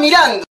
Mirando.